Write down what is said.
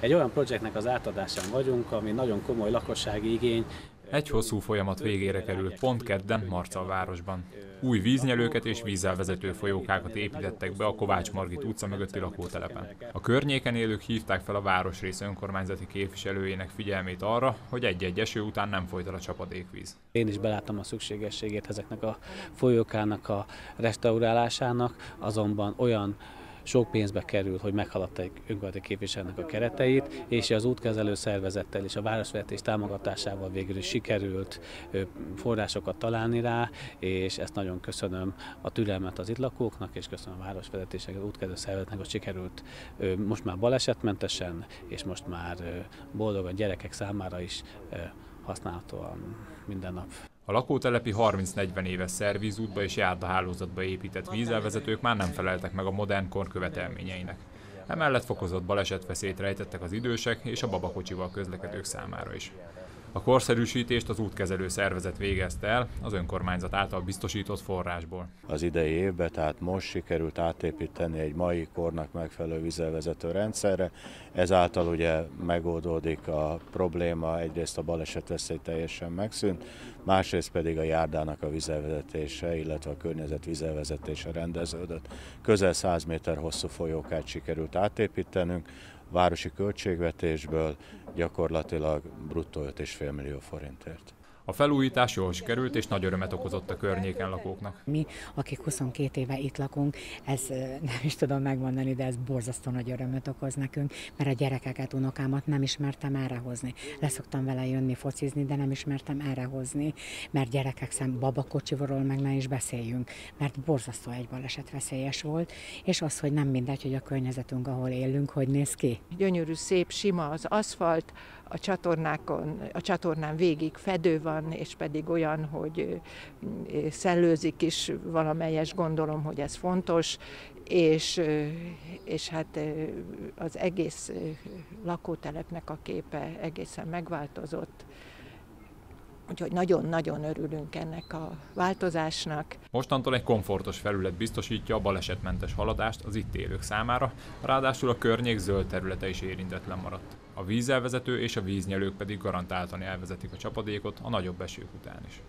Egy olyan projektnek az átadásán vagyunk, ami nagyon komoly lakossági igény. Egy hosszú folyamat végére került pont kedden Marcal városban. Új víznyelőket és vízzel vezető folyókákat építettek be a Kovács Margit utca mögötti lakótelepen. A környéken élők hívták fel a városrész önkormányzati képviselőjének figyelmét arra, hogy egy-egy eső után nem folyt el a csapadékvíz. Én is beláttam a szükségességét ezeknek a folyókának a restaurálásának, azonban olyan sok pénzbe kerül, hogy meghaladták önkormányzati képviselőnek a kereteit, és az útkezelő szervezettel és a városvezetés támogatásával végül is sikerült forrásokat találni rá, és ezt nagyon köszönöm a türelmet az itt lakóknak, és köszönöm a városvezetésnek, az útkezelő szervezetnek, hogy sikerült most már balesetmentesen, és most már boldog a gyerekek számára is használhatóan minden nap. A lakótelepi 30-40 éves szervízútba és járdahálózatba épített vízelvezetők már nem feleltek meg a modern kor követelményeinek. Emellett fokozott balesetveszélyt rejtettek az idősek és a babakocsival közlekedők számára is. A korszerűsítést az útkezelő szervezet végezte el az önkormányzat által biztosított forrásból. Az idei évben, tehát most sikerült átépíteni egy mai kornak megfelelő vizelvezető rendszerre, ezáltal ugye megoldódik a probléma, egyrészt a balesetveszély teljesen megszűnt, másrészt pedig a járdának a vizelvezetése, illetve a környezet vizelvezetése rendeződött. Közel 100 méter hosszú folyókát sikerült átépítenünk, városi költségvetésből gyakorlatilag bruttó 5,5 millió forintért. A felújítás jól sikerült, és nagy örömet okozott a környéken lakóknak. Mi, akik 22 éve itt lakunk, ez nem is tudom megmondani, de ez borzasztó nagy örömet okoz nekünk, mert a gyerekeket, unokámat nem ismertem erre hozni. Leszoktam vele jönni focizni, de nem ismertem erre hozni, mert gyerekek szem babakocsivorról meg ne is beszéljünk, mert borzasztó egy baleset veszélyes volt, és az, hogy nem mindegy, hogy a környezetünk, ahol élünk, hogy néz ki. Gyönyörű, szép, sima az aszfalt, a csatornákon, a csatornán végig fedő van, és pedig olyan, hogy szellőzik is valamelyes, gondolom, hogy ez fontos, és, és hát az egész lakótelepnek a képe egészen megváltozott. Úgyhogy nagyon-nagyon örülünk ennek a változásnak. Mostantól egy komfortos felület biztosítja a balesetmentes haladást az itt élők számára, ráadásul a környék zöld területe is érintetlen maradt. A vízelvezető és a víznyelők pedig garantáltan elvezetik a csapadékot a nagyobb esők után is.